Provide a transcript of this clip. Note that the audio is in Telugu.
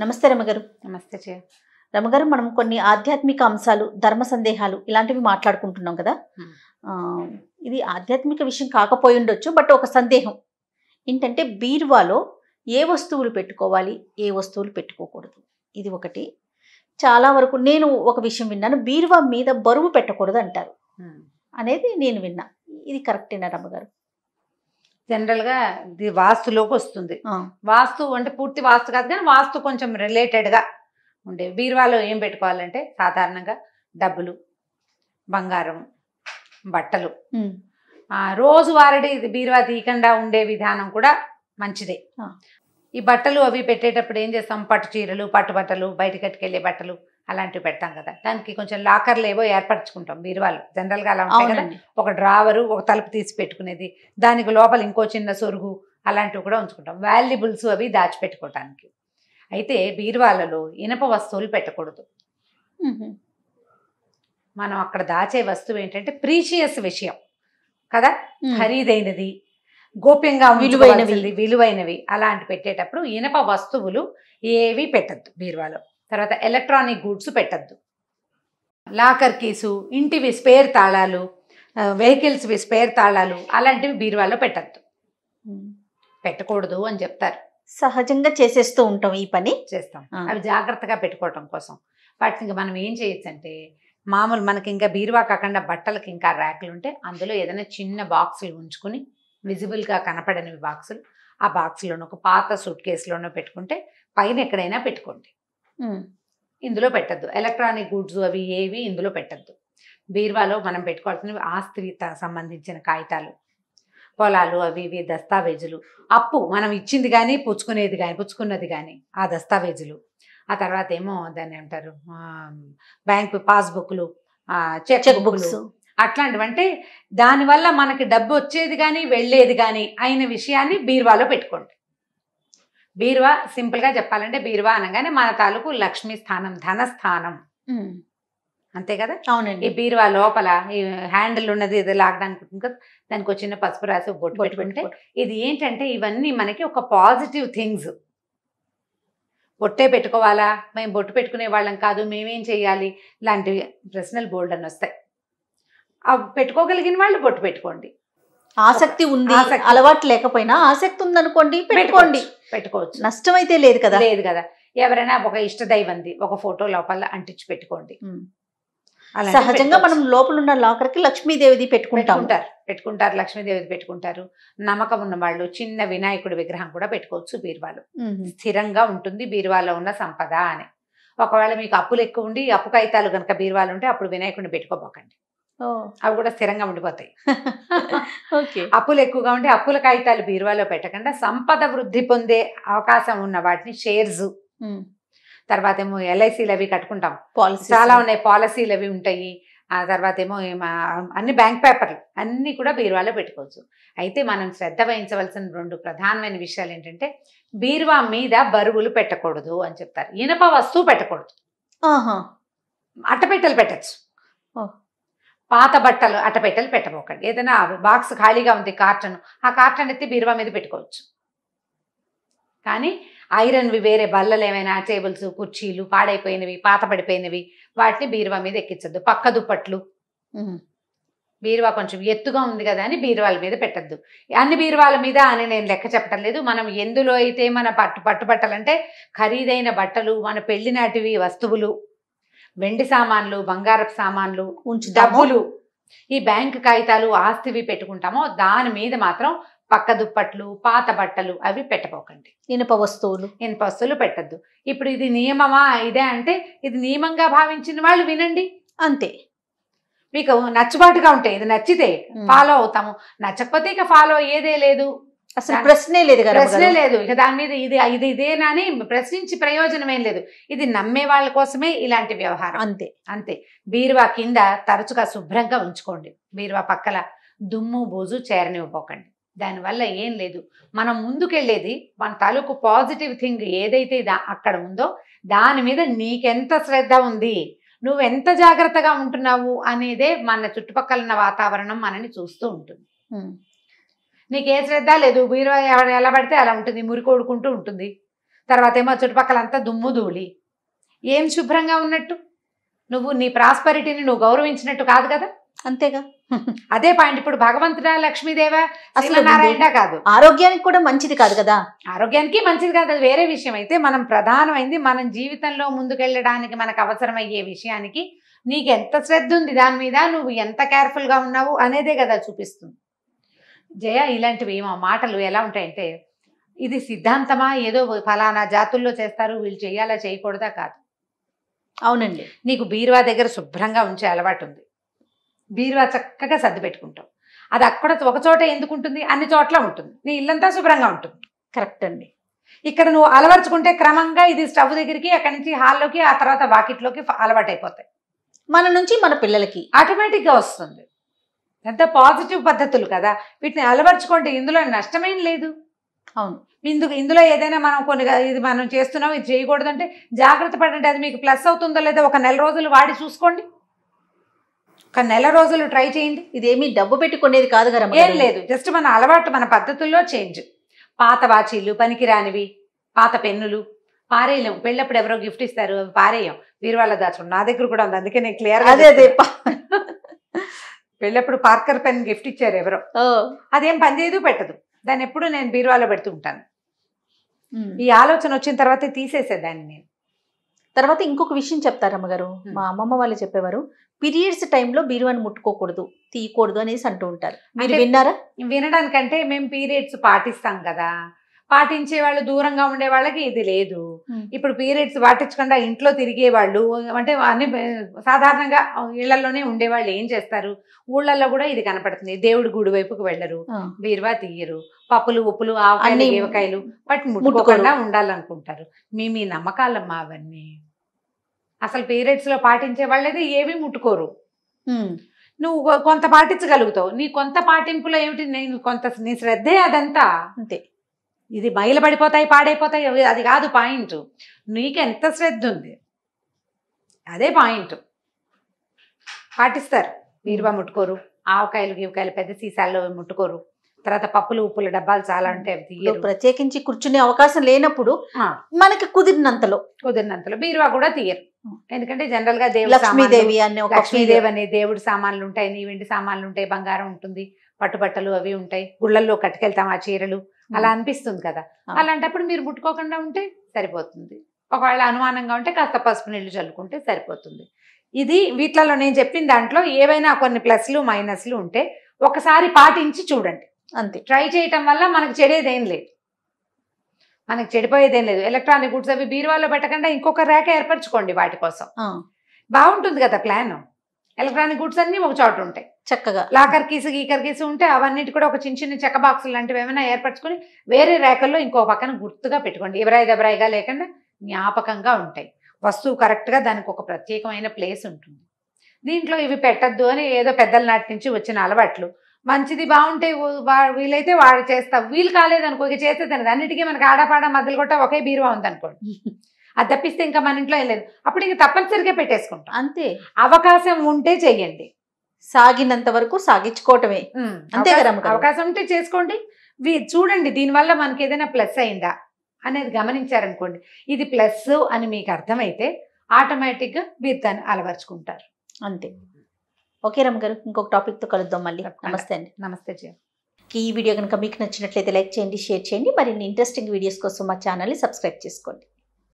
నమస్తే రమగారు. నమస్తే చే. రమగారు మనం కొన్ని ఆధ్యాత్మిక అంశాలు ధర్మ సందేహాలు ఇలాంటివి మాట్లాడుకుంటున్నాం కదా? ఇది ఆధ్యాత్మిక విషయం కాకపోయి ఉండొచ్చు బట్ ఒక సందేహం. ఏంటంటే బీరువాలో ఏ వస్తువులు పెట్టుకోవాలి ఏ వస్తువులు పెట్టుకోకూడదు. ఇది ఒకటి. చాలా వరకు నేను ఒక విషయం విన్నాను బీరువా మీద బరువు పెట్టకూడదు అంటారు. అనేది నేను విన్నా. ఇది కరెక్టేనా రమ్మగారు జనరల్గా ఇది వాస్తులోకి వస్తుంది. వాస్తు అంటే పూర్తి వాస్తు కాదు కానీ వాస్తు కొంచెం రిలేటెడ్గా ఉండే. బీరువాలో ఏం పెట్టుకోవాలంటే సాధారణంగా డబ్బులు బంగారం బట్టలు. ఆ, రోజువారీ బీరువా తీయకుండా ఉండే విధానం కూడా మంచిదే. ఈ బట్టలు అవి పెట్టేటప్పుడు ఏం చేస్తాం? పట్టు చీరలు పట్టు బట్టలు బయట కట్టుకెళ్ళే బట్టలు అలాంటివి పెడతాం కదా. దానికి కొంచెం లాకర్లు ఏవో ఏర్పరచుకుంటాం బీరువాలు. జనరల్గా అలా ఉంటాయి కదా. ఒక డ్రావరు ఒక తలుపు తీసి పెట్టుకునేది దానికి లోపల ఇంకో చిన్న సొరుగు అలాంటివి కూడా ఉంచుకుంటాం. వాల్యుబుల్స్ అవి దాచిపెట్టుకోవటానికి అయితే బీరువాలలో ఇనప వస్తువులు పెట్టకూడదు. మనం అక్కడ దాచే వస్తువు ఏంటంటే ప్రీషియస్ విషయం కదా. ఖరీదైనది గోప్యంగా విలువైనవి. విలువైనవి విలువైనవి అలాంటి పెట్టేటప్పుడు ఇనప వస్తువులు ఏవి పెట్టద్దు బీరువాలో. తర్వాత ఎలక్ట్రానిక్ గూడ్స్ పెట్టద్దు. లాకర్ కీసు ఇంటివి స్పేర్ తాళాలు వెహికల్స్వి స్పేర్ తాళాలు అలాంటివి బీరువాలో పెట్టద్దు. పెట్టకూడదు అని చెప్తారు. సహజంగా చేసేస్తూ ఉంటాం ఈ పని. చేస్తాం. అవి జాగ్రత్తగా పెట్టుకోవటం కోసం. వాటికి ఇంకా మనం ఏం చేయొచ్చు అంటే మామూలు మనకి ఇంకా బీరువా కాకుండా బట్టలకి ఇంకా ర్యాకులు ఉంటే అందులో ఏదైనా చిన్న బాక్సులు ఉంచుకుని విజిబుల్గా కనపడని బాక్సులు ఆ బాక్స్లోనూ ఒక పాత సూట్ కేసులోనూ పెట్టుకుంటే పైన ఎక్కడైనా పెట్టుకోండి. ఇందులో పెట్టద్దు. ఎలక్ట్రానిక్ గూడ్స్ అవి ఏవి ఇందులో పెట్టద్దు. బీరువాలో మనం పెట్టుకోవాల్సినవి ఆస్తి సంబంధించిన కాగితాలు పొలాలు అవి ఇవి దస్తావేజులు. అప్పు మనం ఇచ్చింది కానీ పుచ్చుకునేది కానీ పుచ్చుకున్నది కానీ ఆ దస్తావేజులు. ఆ తర్వాత ఏమో దాన్ని అంటారు బ్యాంకు పాస్బుక్లు చెక్ బుక్స్ అట్లాంటివి. అంటే దానివల్ల మనకి డబ్బు వచ్చేది కానీ వెళ్ళేది కానీ అయిన విషయాన్ని బీరువాలో పెట్టుకోండి. బీరువా సింపుల్గా చెప్పాలంటే బీరువా అనగానే మన తాలూకు లక్ష్మీ స్థానం ధనస్థానం ఉమ్, అంతే కదా? ఈ అవునండి బీరువా లోపల ఈ హ్యాండిల్ ఉన్నది ఇది లాగడానికి కదా దానికి చిన్న పసుపు రాసి బొట్టు పెట్టుకుంటే పెట్టుకో. ఇది ఏంటంటే ఇవన్నీ మనకి ఒక పాజిటివ్ థింగ్స్. బొట్టే పెట్టుకోవాలా? మేము బొట్టు పెట్టుకునే వాళ్ళం కాదు మేమేం చేయాలి? లాంటివి ప్రశ్నలు బోల్డ్ అని వస్తాయి. అవి పెట్టుకోగలిగిన వాళ్ళు బొట్టు పెట్టుకోండి. ఆసక్తి ఉంది. అలవాటు లేకపోయినా ఆసక్తి ఉందనుకోండి పెట్టుకోండి. పెట్టుకోవచ్చు. నష్టం అయితే లేదు కదా. లేదు కదా. ఎవరైనా ఒక ఇష్ట దైవంది ఒక ఫోటో లోపల అంటించి పెట్టుకోండి. సహజంగా మనం. లోపల ఉన్న లాకర్కి లక్ష్మీదేవిది పెట్టుకుంటాం పెట్టుకుంటారు పెట్టుకుంటారు లక్ష్మీదేవి పెట్టుకుంటారు. నమ్మకం ఉన్న వాళ్ళు చిన్న వినాయకుడి విగ్రహం కూడా పెట్టుకోవచ్చు బీరువాలో. స్థిరంగా ఉంటుంది బీరువాలో ఉన్న సంపద అని. ఒకవేళ మీకు అప్పులు ఎక్కువ ఉండి అప్పు కాగితాలు కనుక బీరువాలు ఉంటే అప్పుడు వినాయకుడిని పెట్టుకోబోకండి. అవి కూడా స్థిరంగా ఉండిపోతాయి. ఓకే. అప్పులు ఎక్కువగా ఉంటే అప్పుల కాగితాలు బీరువాలో పెట్టకుండా సంపద వృద్ధి పొందే అవకాశం ఉన్న వాటిని షేర్స్. తర్వాత ఏమో ఎల్ఐసీలు అవి కట్టుకుంటాం. పాలసీ చాలా ఉన్నాయి. పాలసీలు అవి ఉంటాయి. ఆ తర్వాత ఏమో అన్ని బ్యాంక్ పేపర్లు. అన్నీ కూడా బీరువాలో పెట్టుకోవచ్చు. అయితే మనం శ్రద్ధ వహించవలసిన రెండు ప్రధానమైన విషయాలు ఏంటంటే బీరువా మీద బరువులు పెట్టకూడదు అని చెప్తారు. ఇనప వస్తువు పెట్టకూడదు. ఆహా. అట్టపెట్టెలు పెట్టచ్చు. పాత బట్టలు అట్టపెట్టెలు పెట్టబోకండి. ఏదైనా బాక్స్ ఖాళీగా ఉంది కార్టన్ ఆ కార్టన్ ఎత్తి బీరువా మీద పెట్టుకోవచ్చు. కానీ ఐరన్వి వేరే బల్లలు ఏమైనా టేబుల్స్ కుర్చీలు పాడైపోయినవి పాత పడిపోయినవి వాటిని బీరువా మీద ఎక్కించద్దు. పక్క దుప్పట్లు. బీరువా కొంచెం ఎత్తుగా ఉంది కదా అని బీరువాల మీద పెట్టద్దు. అన్ని బీరువాల మీద అని నేను లెక్క చెప్పటం లేదు. మనం ఎందులో అయితే మన పట్టు పట్టుబట్టలంటే ఖరీదైన బట్టలు మన పెళ్ళి నాటివి వస్తువులు వెండి సామాన్లు బంగారపు సామాన్లు. డబ్బులు ఈ బ్యాంక్ కాగితాలు ఆస్తివి పెట్టుకుంటామో దాని మీద మాత్రం పక్క దుప్పట్లు పాత బట్టలు అవి పెట్టబోకండి. ఇనుప వస్తువులు. ఇనుప వస్తువులు పెట్టద్దు. ఇప్పుడు ఇది నియమమా? ఇదే అంటే ఇది నియమంగా భావించిన వాళ్ళు వినండి. అంతే. మీకు నచ్చుబాటుగా ఉంటాయి ఇది నచ్చితే. ఫాలో అవుతాము. నచ్చకపోతే ఇక ఫాలో అయ్యేదే లేదు. అసలు ప్రశ్నే లేదు కదా ప్రశ్నే. లేదు. ఇక దాని మీద ఇది ఇది ఇదేనని ప్రశ్నించి ప్రయోజనం ఏం లేదు. ఇది నమ్మే వాళ్ళ కోసమే ఇలాంటి వ్యవహారం. అంతే. అంతే. బీరువా కింద తరచుగా శుభ్రంగా ఉంచుకోండి. బీరువా పక్కల దుమ్ము బూజు చేరనివ్వకండి. దానివల్ల ఏం లేదు. మనం ముందుకెళ్ళేది మన తాలూకు పాజిటివ్ థింగ్ ఏదైతే దా అక్కడ ఉందో దాని మీద నీకెంత శ్రద్ధ ఉంది నువ్వు ఎంత జాగ్రత్తగా ఉంటున్నావు అనేదే మన చుట్టుపక్కల ఉన్న వాతావరణం మనని చూస్తూ ఉంటుంది. నీకు ఏ శ్రద్ధ లేదు బీరువా ఎలా పడితే అలా ఉంటుంది మురి కొడుకుంటూ ఉంటుంది. తర్వాత ఏమో చుట్టుపక్కల అంతా దుమ్ము ధూళి. ఏం శుభ్రంగా ఉన్నట్టు? నువ్వు నీ ప్రాస్పరిటీని నువ్వు గౌరవించినట్టు కాదు కదా? అంతేగా. అదే పాయింట్ ఇప్పుడు భగవంతుడా లక్ష్మీదేవా అసలు నారాయణ కాదు. ఆరోగ్యానికి కూడా మంచిది కాదు కదా? ఆరోగ్యానికి మంచిది కాదు అది వేరే విషయం. అయితే మనం ప్రధానమైంది మనం జీవితంలో ముందుకెళ్ళడానికి మనకు అవసరమయ్యే విషయానికి నీకు ఎంత శ్రద్ధ ఉంది దాని మీద నువ్వు ఎంత కేర్ఫుల్గా ఉన్నావు అనేదే కదా చూపిస్తుంది. జయ ఇలాంటివి ఏమో మాటలు ఎలా ఉంటాయంటే ఇది సిద్ధాంతమా? ఏదో ఫలానా జాతుల్లో చేస్తారు వీళ్ళు చేయాలా చేయకూడదా కాదు. అవునండి. నీకు బీరువా దగ్గర శుభ్రంగా ఉంచే అలవాటు ఉంది. బీరువా చక్కగా సర్ది పెట్టుకుంటావు. అది అక్కడ ఒక చోట ఎందుకు ఉంటుంది? అన్ని చోట్ల ఉంటుంది. నీ ఇల్లంతా శుభ్రంగా ఉంటుంది. కరెక్ట్ అండి. ఇక్కడ నువ్వు అలవర్చుకుంటే క్రమంగా ఇది స్టవ్ దగ్గరికి అక్కడి నుంచి హాల్లోకి ఆ తర్వాత వాకిట్లోకి అలవాటు అయిపోతాయి మన నుంచి మన పిల్లలకి. ఆటోమేటిక్గా వస్తుంది. ఎంత పాజిటివ్ పద్ధతులు కదా. వీటిని అలవర్చుకోండి ఇందులో నష్టమేం లేదు. అవును. ఇందుకు ఇందులో ఏదైనా మనం కొన్ని ఇది మనం చేస్తున్నాం ఇది చేయకూడదంటే జాగ్రత్త పడండి. అది మీకు ప్లస్ అవుతుందో లేదో ఒక నెల రోజులు వాడి చూసుకోండి. ఒక నెల రోజులు ట్రై చేయండి. ఇదేమి డబ్బు పెట్టుకునేది కాదు కదా ఏం లేదు. జస్ట్ మన అలవాటు మన పద్ధతుల్లో చేంజ్. పాత వాచీలు పనికిరానివి పాత పెన్నులు పారేయలేం. పెళ్ళప్పుడు ఎవరో గిఫ్ట్ ఇస్తారు పారేయం. బీరువాళ్ళ దాచుకోండి నా దగ్గర కూడా ఉంది. అందుకే నేను క్లియర్ అదే అదే. పెళ్ళప్పుడు పార్కర్ పెన్ గిఫ్ట్ ఇచ్చారు ఎవరో. అదేం పని చేయదు పెట్టదు. దాన్ని ఎప్పుడు నేను బీరువాలో పెడుతూ ఉంటాను. ఉమ్. ఈ ఆలోచన వచ్చిన తర్వాత తీసేసేదాన్ని నేను. తర్వాత ఇంకొక విషయం చెప్తారు అమ్మగారు? Hmm. మా అమ్మమ్మ వాళ్ళు చెప్పేవారు పీరియడ్స్ టైంలో బీరువాని ముట్టుకోకూడదు తీయకూడదు అనేసి అంటూ ఉంటారు. మీరు విన్నారా? వినడానికంటే మేము పీరియడ్స్ పాటిస్తాం కదా. పాటించే వాళ్ళు దూరంగా ఉండే వాళ్ళకి ఇది లేదు. ఇప్పుడు పీరియడ్స్ పాటించకుండా ఇంట్లో తిరిగే వాళ్ళు అంటే అన్ని సాధారణంగా ఇళ్ళలోనే ఉండేవాళ్ళు ఏం చేస్తారు? ఊళ్ళల్లో కూడా ఇది కనపడుతుంది. దేవుడి గుడి వైపుకు వెళ్ళరు. బీరువా తీయరు పప్పులు ఉప్పులు ఆవకాయలు అన్ని గీవకాయలు వాటిని. ముట్టుకోకుండా ఉండాలనుకుంటారు. మీ మీ నమ్మకాలమ్మా అవన్నీ. అసలు పీరియడ్స్లో పాటించే వాళ్ళైతే ఏమీ ముట్టుకోరు. నువ్వు కొంత పాటించగలుగుతావు. నీ కొంత పాటింపులో ఏమిటి? నేను కొంత నీ శ్రద్ధే అదంతా. అంతే. ఇది మైలు పడిపోతాయి పాడైపోతాయి అది కాదు పాయింట్. నీకు ఎంత శ్రద్ధ ఉంది? అదే పాయింట్. పాటిస్తారు. బీరువా ముట్టుకోరు. ఆవకాయలు గీవకాయలు పెద్ద సీసాల్లో ముట్టుకోరు. తర్వాత పప్పులు ఉప్పులు డబ్బాలు చాలా ఉంటే అవి ఇప్పుడు తీయరు. ప్రత్యేకించి కూర్చునే అవకాశం లేనప్పుడు మనకి కుదిరినంతలో. కుదిరినంతలో బీరువా కూడా తీయరు. ఎందుకంటే జనరల్గా దేవుడి లక్ష్మీదేవి అనే ఒక లక్ష్మీదేవి అనే దేవుడి సామాన్లు ఉంటాయి నీ వెండి సామాన్లు ఉంటాయి బంగారం ఉంటుంది పట్టుబట్టలు అవి ఉంటాయి గుళ్ళల్లో కట్టుకెళ్తాం ఆ చీరలు. అలా అనిపిస్తుంది కదా. అలాంటప్పుడు మీరు ముట్టుకోకుండా ఉంటే సరిపోతుంది. ఒకవేళ అనుమానంగా ఉంటే కాస్త పసుపు నీళ్ళు చల్లుకుంటే సరిపోతుంది. ఇది వీటిలలో నేను చెప్పిన దాంట్లో ఏవైనా కొన్ని ప్లస్లు మైనస్లు ఉంటే ఒకసారి పాటించి చూడండి. అంతే. ట్రై చేయటం వల్ల మనకు చెడేదేం లేదు. మనకు చెడిపోయేదేం లేదు. ఎలక్ట్రానిక్ గుడ్స్ అవి బీరువాలో పెట్టకుండా ఇంకొక రేఖ ఏర్పరచుకోండి వాటి కోసం. బాగుంటుంది కదా ప్లాన్. ఎలక్ట్రానిక్ గుడ్స్ అన్నీ ఒక చోట ఉంటాయి. చక్కగా. లాకర్ కీసు గీకర్ కీసు ఉంటే అవన్నిటి కూడా ఒక చిన్న చిన్న చెక్క బాక్సులు లాంటివి ఏమైనా ఏర్పరచుకొని వేరే రేఖల్లో ఇంకో పక్కన గుర్తుగా పెట్టుకోండి. ఎవరాయి దెబరాయిగా లేకుండా జ్ఞాపకంగా ఉంటాయి. వస్తువు కరెక్ట్గా దానికి ఒక ప్రత్యేకమైన ప్లేస్ ఉంటుంది. దీంట్లో ఇవి పెట్టద్దు అని ఏదో పెద్దల నాటి నుంచి వచ్చిన అలవాట్లు. మంచిది బాగుంటే వీలైతే వాడు చేస్తా. వీలు కాలేదనుకో ఇక చేసేదాన్ని అన్నిటికీ మనకి ఆడపాడ మధ్యలో కొట్ట ఒకే బీరువా ఉందనుకోండి. అది తప్పిస్తే ఇంకా మన ఇంట్లో ఏం లేదు. అప్పుడు ఇంక తప్పనిసరిగా పెట్టేసుకుంటాం. అంతే. అవకాశం ఉంటే చెయ్యండి సాగినంత వరకు సాగించుకోవటమే. అంతే కదా అవకాశం- ఉంటే చేసుకోండి. వి- చూడండి దీనివల్ల మనకి ఏదైనా ప్లస్ అయిందా అనేది గమనించారనుకోండి. ఇది ప్లస్ అని మీకు అర్థమైతే ఆటోమేటిక్గా మీరు దాన్ని అలవర్చుకుంటారు. అంతే. ఓకే రమ్మ గారు ఇంకొక టాపిక్తో కలుద్దాం మళ్ళీ. నమస్తే అండి. నమస్తే జయ. ఈ వీడియో కనుక మీకు నచ్చినట్లయితే లైక్ చేయండి షేర్ చేయండి. మరిన్ని ఇంట్రెస్టింగ్ వీడియోస్ కోసం మా ఛానల్ని సబ్స్క్రైబ్ చేసుకోండి.